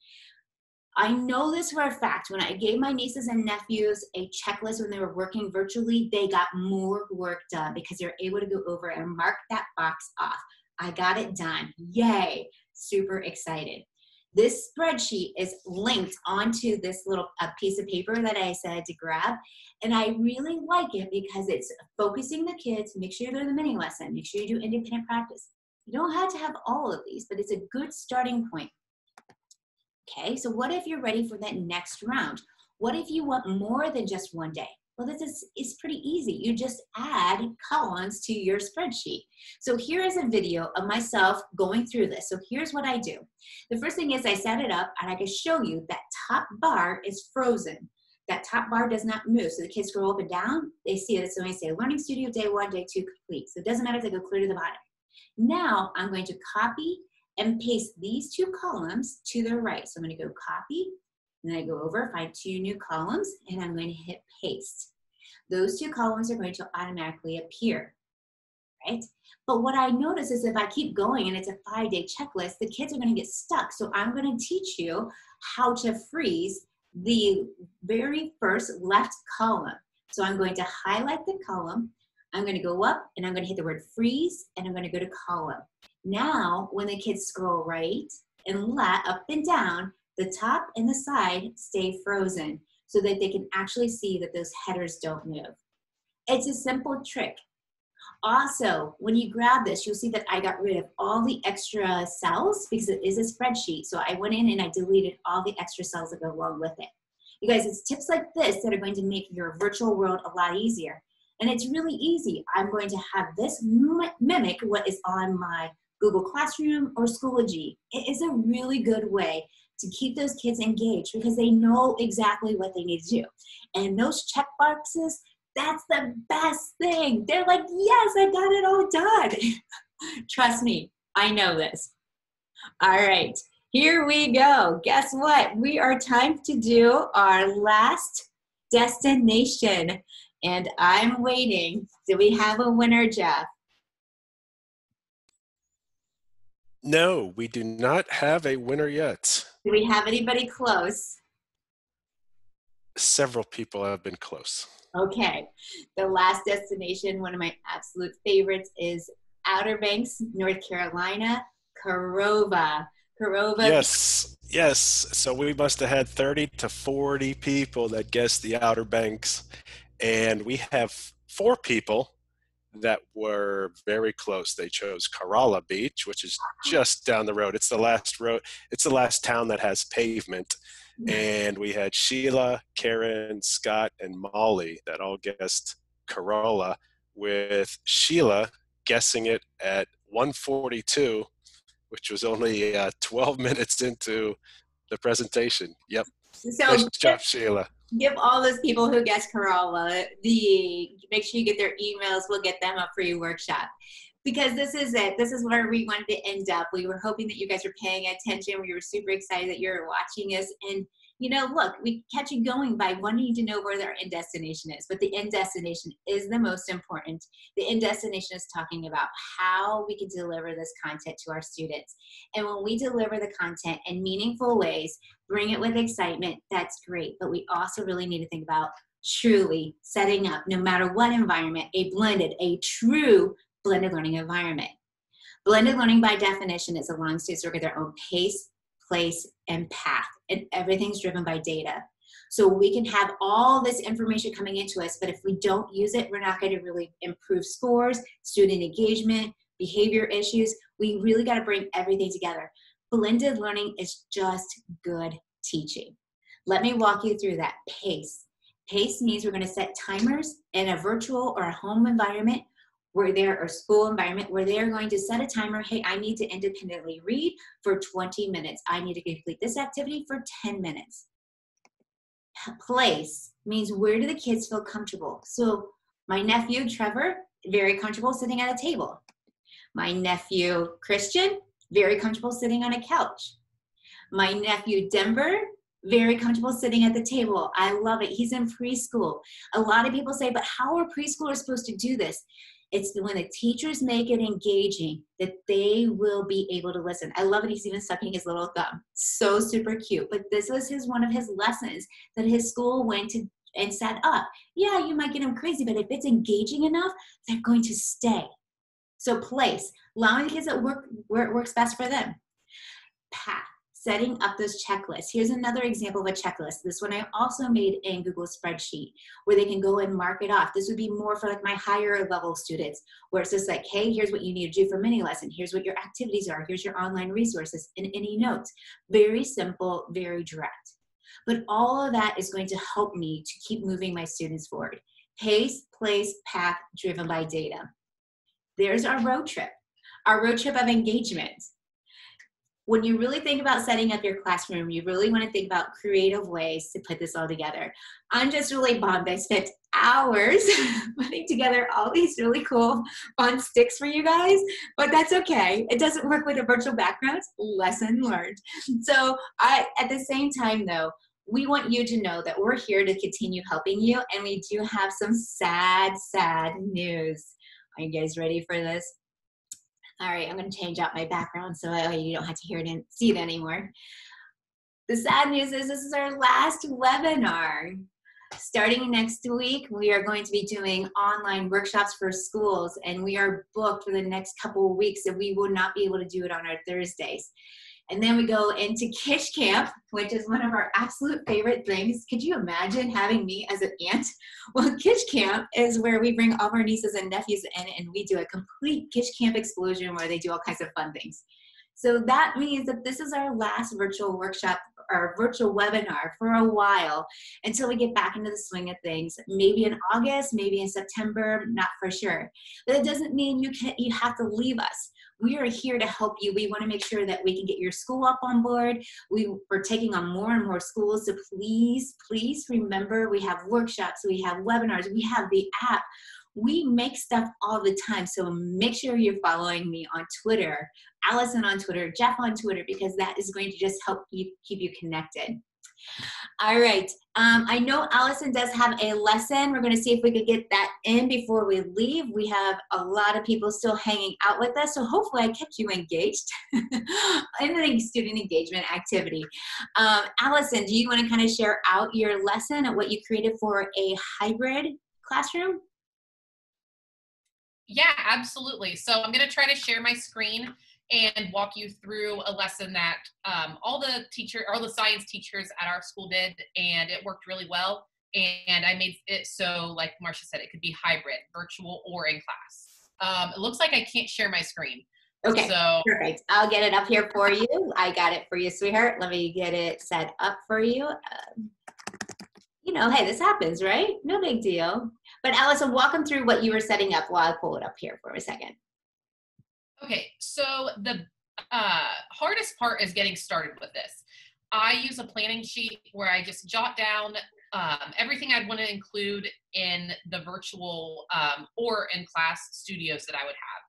I know this for a fact. When I gave my nieces and nephews a checklist when they were working virtually, they got more work done because they're able to go over and mark that box off. I got it done. Yay. Super excited. This spreadsheet is linked onto this little piece of paper that I said to grab. And I really like it because it's focusing the kids, make sure you go to the mini lesson, make sure you do independent practice. You don't have to have all of these, but it's a good starting point. Okay, so what if you're ready for that next round? What if you want more than just one day? Well, this is, is pretty easy. You just add columns to your spreadsheet. So here is a video of myself going through this. So here's what I do. The first thing is I set it up and I can show you that top bar is frozen. That top bar does not move. So the kids scroll up and down, they see it. So I say Learning Studio day one, day two complete. So it doesn't matter if they go clear to the bottom. Now I'm going to copy and paste these two columns to the right. So I'm going to go copy, and then I go over, find two new columns, and I'm going to hit paste. Those two columns are going to automatically appear, right? But what I notice is if I keep going and it's a five day checklist, the kids are going to get stuck. So I'm going to teach you how to freeze the very first left column. So I'm going to highlight the column. I'm going to go up and I'm going to hit the word freeze and I'm going to go to column. Now, when the kids scroll right and left, up and down, the top and the side stay frozen so that they can actually see that those headers don't move. It's a simple trick. Also, when you grab this, you'll see that I got rid of all the extra cells because it is a spreadsheet. So I went in and I deleted all the extra cells that go along with it. You guys, it's tips like this that are going to make your virtual world a lot easier. And it's really easy. I'm going to have this mimic what is on my Google Classroom or Schoology. It is a really good way to keep those kids engaged because they know exactly what they need to do. And those check boxes, that's the best thing. They're like, yes, I got it all done. Trust me, I know this. All right, here we go. Guess what? We are time to do our last destination. And I'm waiting. Do we have a winner, Jeff? No, we do not have a winner yet. Do we have anybody close? Several people have been close. Okay. The last destination, one of my absolute favorites, is Outer Banks, North Carolina, Corolla. Corolla. Yes, yes. So we must have had 30 to 40 people that guessed the Outer Banks. And we have four people that were very close. They chose Corolla Beach, which is just down the road. It's the last road. It's the last town that has pavement. And we had Sheila, Karen, Scott, and Molly that all guessed Corolla, with Sheila guessing it at 142, which was only uh, 12 minutes into the presentation. Yep. So nice job, Sheila give all those people who guessed Corolla the make sure you get their emails. We'll get them a free workshop because this is it. This is where we wanted to end up. We were hoping that you guys were paying attention. We were super excited that you're watching us and you know, look, we catch you going by wanting to know where their end destination is, but the end destination is the most important. The end destination is talking about how we can deliver this content to our students. And when we deliver the content in meaningful ways, bring it with excitement, that's great. But we also really need to think about truly setting up, no matter what environment, a blended, a true blended learning environment. Blended learning by definition is allowing students to work at their own pace, place, and path. And everything's driven by data. So we can have all this information coming into us, but if we don't use it, we're not going to really improve scores, student engagement, behavior issues. We really got to bring everything together. Blended learning is just good teaching. Let me walk you through that pace. Pace means we're going to set timers in a virtual or a home environment where they're a school environment where they're going to set a timer hey i need to independently read for 20 minutes i need to complete this activity for 10 minutes place means where do the kids feel comfortable so my nephew trevor very comfortable sitting at a table my nephew christian very comfortable sitting on a couch my nephew denver very comfortable sitting at the table. I love it. He's in preschool. A lot of people say, but how are preschoolers supposed to do this? It's when the teachers make it engaging that they will be able to listen. I love it. He's even sucking his little thumb. So super cute. But this was his one of his lessons that his school went to and set up. Ah, yeah, you might get them crazy, but if it's engaging enough, they're going to stay. So place, allowing the kids that work where it works best for them. Path, setting up those checklists. Here's another example of a checklist. This one I also made in Google Spreadsheet where they can go and mark it off. This would be more for like my higher level students where it's just like, hey, here's what you need to do for mini lesson. Here's what your activities are. Here's your online resources and any notes. Very simple, very direct. But all of that is going to help me to keep moving my students forward. Pace, place, path, driven by data. There's our road trip, our road trip of engagement when you really think about setting up your classroom, you really want to think about creative ways to put this all together. I'm just really bummed. I spent hours putting together all these really cool fun sticks for you guys, but that's okay. It doesn't work with a virtual background. Lesson learned. So I, at the same time though, we want you to know that we're here to continue helping you, and we do have some sad, sad news. Are you guys ready for this? All right, I'm going to change out my background so you don't have to hear it and see it anymore. The sad news is this is our last webinar. Starting next week, we are going to be doing online workshops for schools, and we are booked for the next couple of weeks, so we will not be able to do it on our Thursdays. And then we go into Kish Camp, which is one of our absolute favorite things. Could you imagine having me as an aunt? Well, Kish Camp is where we bring all of our nieces and nephews in and we do a complete Kish Camp explosion where they do all kinds of fun things. So that means that this is our last virtual workshop or virtual webinar for a while until we get back into the swing of things. Maybe in August, maybe in September, not for sure. But it doesn't mean you can't. you have to leave us we are here to help you. We want to make sure that we can get your school up on board. We, we're taking on more and more schools. So please, please remember we have workshops, we have webinars, we have the app. We make stuff all the time. So make sure you're following me on Twitter, Allison on Twitter, Jeff on Twitter, because that is going to just help you keep you connected. All right. Um, I know Allison does have a lesson. We're going to see if we could get that in before we leave. We have a lot of people still hanging out with us, so hopefully I kept you engaged in the student engagement activity. Um, Allison, do you want to kind of share out your lesson and what you created for a hybrid classroom? Yeah, absolutely. So I'm going to try to share my screen and walk you through a lesson that um, all the teacher, all the science teachers at our school did, and it worked really well. And I made it so, like Marcia said, it could be hybrid, virtual or in class. Um, it looks like I can't share my screen. Okay, so, perfect. I'll get it up here for you. I got it for you, sweetheart. Let me get it set up for you. Um, you know, hey, this happens, right? No big deal. But Allison, walk them through what you were setting up while I pull it up here for a second. Okay, so the uh, hardest part is getting started with this. I use a planning sheet where I just jot down um, everything I'd want to include in the virtual um, or in class studios that I would have.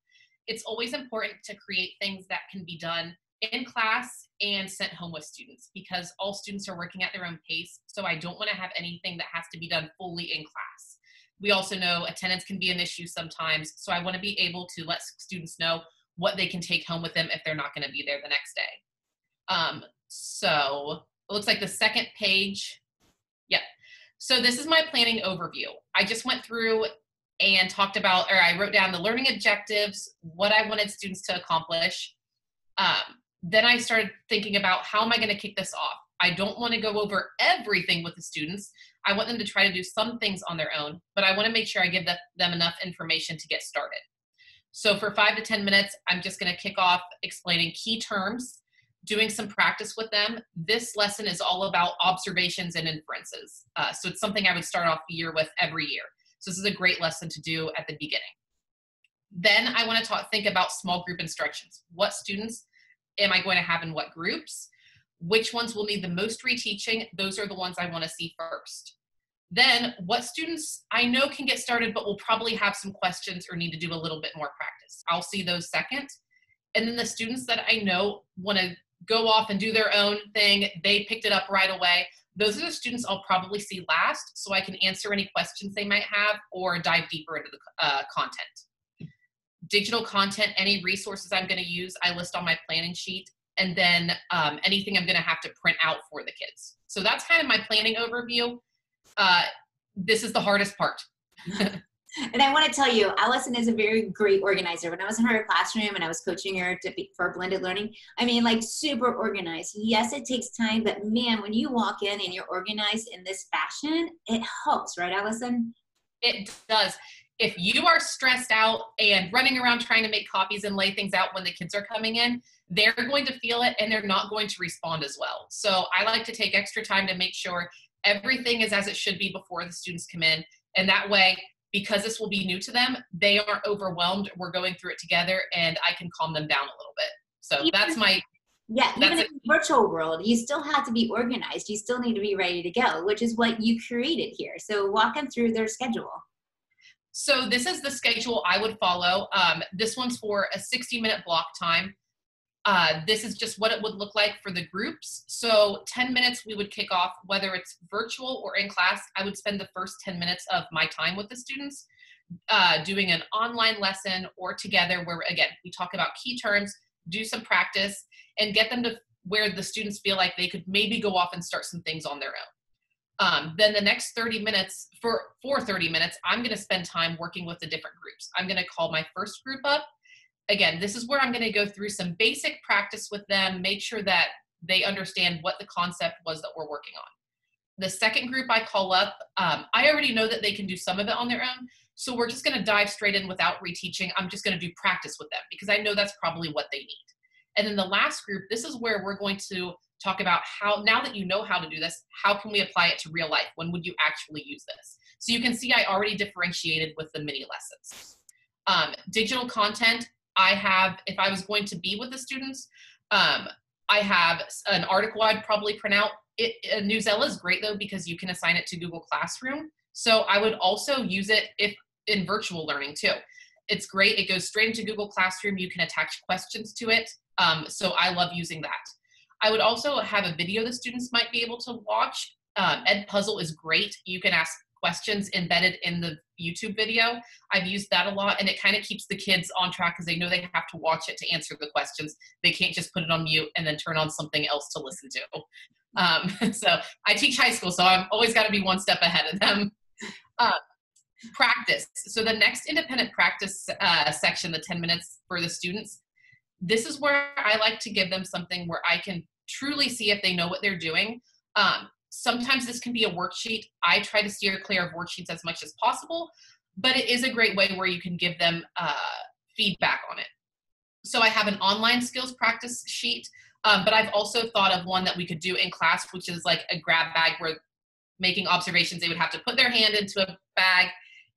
It's always important to create things that can be done in class and sent home with students because all students are working at their own pace. So I don't want to have anything that has to be done fully in class. We also know attendance can be an issue sometimes. So I want to be able to let students know what they can take home with them if they're not going to be there the next day. Um, so it looks like the second page. Yep. So this is my planning overview. I just went through and talked about, or I wrote down the learning objectives, what I wanted students to accomplish. Um, then I started thinking about how am I going to kick this off? I don't want to go over everything with the students. I want them to try to do some things on their own, but I want to make sure I give the, them enough information to get started. So for five to 10 minutes, I'm just gonna kick off explaining key terms, doing some practice with them. This lesson is all about observations and inferences. Uh, so it's something I would start off the year with every year. So this is a great lesson to do at the beginning. Then I wanna talk, think about small group instructions. What students am I going to have in what groups? Which ones will need the most reteaching? Those are the ones I wanna see first. Then what students I know can get started but will probably have some questions or need to do a little bit more practice. I'll see those second. And then the students that I know want to go off and do their own thing, they picked it up right away. Those are the students I'll probably see last so I can answer any questions they might have or dive deeper into the uh, content. Digital content, any resources I'm going to use, I list on my planning sheet and then um, anything I'm going to have to print out for the kids. So that's kind of my planning overview uh, this is the hardest part. And I want to tell you, Allison is a very great organizer. When I was in her classroom and I was coaching her to be, for blended learning, I mean, like super organized. Yes, it takes time, but man, when you walk in and you're organized in this fashion, it helps, right, Allison? It does. If you are stressed out and running around trying to make copies and lay things out when the kids are coming in, they're going to feel it and they're not going to respond as well. So I like to take extra time to make sure everything is as it should be before the students come in. And that way, because this will be new to them, they aren't overwhelmed. We're going through it together and I can calm them down a little bit. So even, that's my yeah, even in the virtual world, you still have to be organized. You still need to be ready to go, which is what you created here. So walk them through their schedule. So this is the schedule I would follow. Um, this one's for a 60 minute block time. Uh, this is just what it would look like for the groups. So 10 minutes we would kick off, whether it's virtual or in class, I would spend the first 10 minutes of my time with the students uh, doing an online lesson or together where, again, we talk about key terms, do some practice, and get them to where the students feel like they could maybe go off and start some things on their own. Um, then the next 30 minutes, for, for 30 minutes, I'm gonna spend time working with the different groups. I'm gonna call my first group up again, this is where I'm going to go through some basic practice with them, make sure that they understand what the concept was that we're working on. The second group I call up, um, I already know that they can do some of it on their own. So we're just going to dive straight in without reteaching. I'm just going to do practice with them because I know that's probably what they need. And then the last group, this is where we're going to talk about how, now that you know how to do this, how can we apply it to real life? When would you actually use this? So you can see I already differentiated with the mini lessons. Um, digital content, I have, if I was going to be with the students, um, I have an article I'd probably print out. It, uh, Newsela is great though because you can assign it to Google Classroom. So I would also use it if in virtual learning too. It's great. It goes straight into Google Classroom. You can attach questions to it. Um, so I love using that. I would also have a video the students might be able to watch. Um, Edpuzzle is great. You can ask questions embedded in the YouTube video. I've used that a lot and it kind of keeps the kids on track because they know they have to watch it to answer the questions. They can't just put it on mute and then turn on something else to listen to. Um, so I teach high school, so I've always got to be one step ahead of them. Uh, practice. So the next independent practice uh, section, the 10 minutes for the students, this is where I like to give them something where I can truly see if they know what they're doing. Um, Sometimes this can be a worksheet. I try to steer clear of worksheets as much as possible, but it is a great way where you can give them uh, feedback on it. So I have an online skills practice sheet, um, but I've also thought of one that we could do in class, which is like a grab bag where making observations, they would have to put their hand into a bag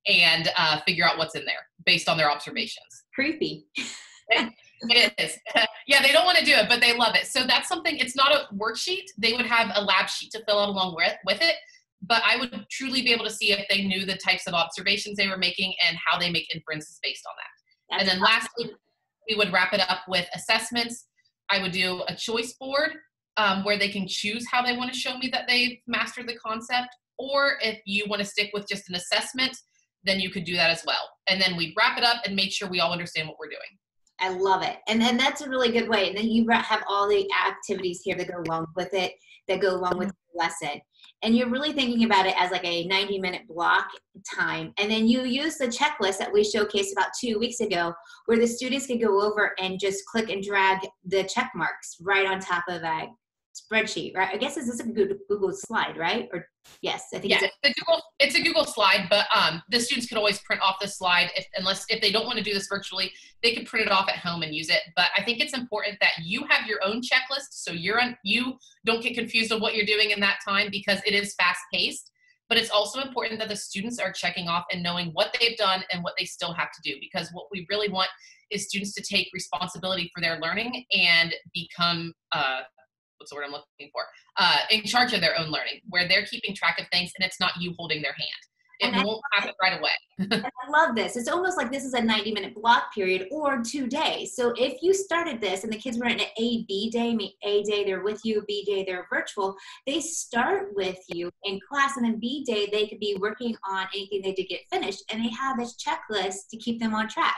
and uh, figure out what's in there based on their observations. Creepy. It is. yeah, they don't want to do it, but they love it. So that's something, it's not a worksheet. They would have a lab sheet to fill out along with, with it. But I would truly be able to see if they knew the types of observations they were making and how they make inferences based on that. That's and then awesome. lastly, we would wrap it up with assessments. I would do a choice board um, where they can choose how they want to show me that they've mastered the concept. Or if you want to stick with just an assessment, then you could do that as well. And then we wrap it up and make sure we all understand what we're doing. I love it. And then that's a really good way. And then you have all the activities here that go along with it, that go along with the lesson. And you're really thinking about it as like a 90 minute block time. And then you use the checklist that we showcased about two weeks ago, where the students can go over and just click and drag the check marks right on top of a spreadsheet, right? I guess this is a Google slide, right? Or yes, I think yeah, it's a, Google. It's a Google slide, but um, the students can always print off the slide if unless if they don't want to do this virtually, they can print it off at home and use it. But I think it's important that you have your own checklist, so you're on, you don't get confused on what you're doing in that time because it is fast paced. But it's also important that the students are checking off and knowing what they've done and what they still have to do because what we really want is students to take responsibility for their learning and become uh, what's the word I'm looking for? Uh, in charge of their own learning, where they're keeping track of things and it's not you holding their hand. It and won't happen right away. I love this. It's almost like this is a 90 minute block period or two days. So if you started this and the kids were in an A, B day, A day they're with you, B day they're virtual, they start with you in class and then B day they could be working on anything they did get finished and they have this checklist to keep them on track.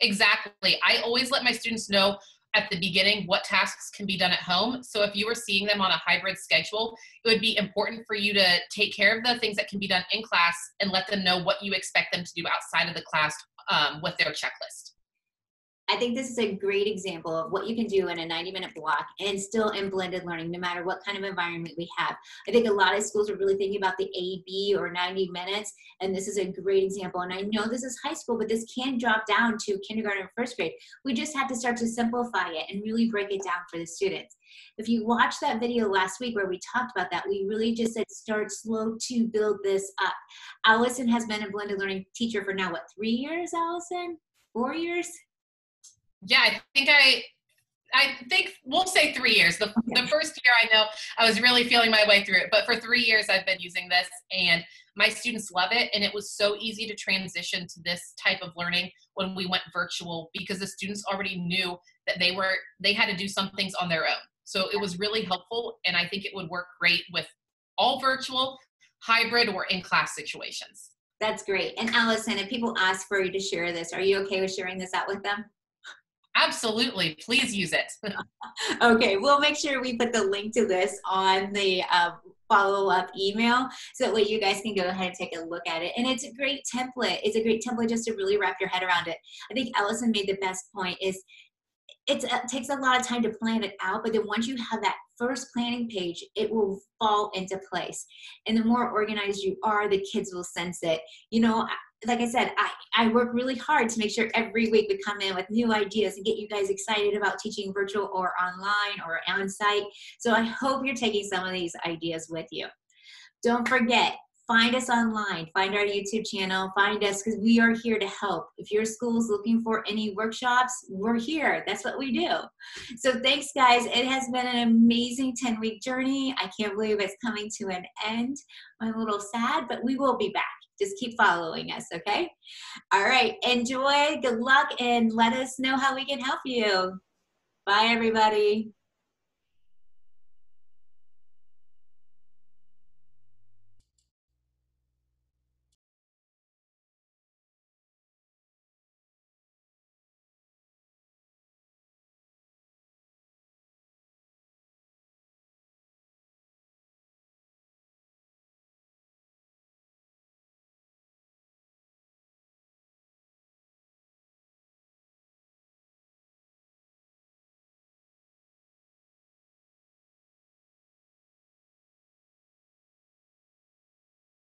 Exactly. I always let my students know at the beginning what tasks can be done at home. So if you were seeing them on a hybrid schedule, it would be important for you to take care of the things that can be done in class and let them know what you expect them to do outside of the class um, with their checklist. I think this is a great example of what you can do in a 90 minute block and still in blended learning, no matter what kind of environment we have. I think a lot of schools are really thinking about the AB or 90 minutes, and this is a great example. And I know this is high school, but this can drop down to kindergarten or first grade. We just have to start to simplify it and really break it down for the students. If you watched that video last week where we talked about that, we really just said start slow to build this up. Allison has been a blended learning teacher for now, what, three years, Allison? Four years? Yeah, I think I I think we'll say three years. The, the first year I know I was really feeling my way through it, but for three years I've been using this and my students love it. And it was so easy to transition to this type of learning when we went virtual because the students already knew that they were, they had to do some things on their own. So it was really helpful. And I think it would work great with all virtual, hybrid, or in class situations. That's great. And Allison, if people ask for you to share this, are you okay with sharing this out with them? Absolutely. Please use it. okay. We'll make sure we put the link to this on the uh, follow up email so that way you guys can go ahead and take a look at it. And it's a great template. It's a great template just to really wrap your head around it. I think Allison made the best point is it takes a lot of time to plan it out, but then once you have that first planning page, it will fall into place. And the more organized you are, the kids will sense it. You know, like I said, I, I work really hard to make sure every week we come in with new ideas and get you guys excited about teaching virtual or online or on site. So I hope you're taking some of these ideas with you. Don't forget, find us online, find our YouTube channel, find us because we are here to help. If your school is looking for any workshops, we're here. That's what we do. So thanks, guys. It has been an amazing 10 week journey. I can't believe it's coming to an end. I'm a little sad, but we will be back just keep following us, okay? All right, enjoy, good luck, and let us know how we can help you. Bye, everybody.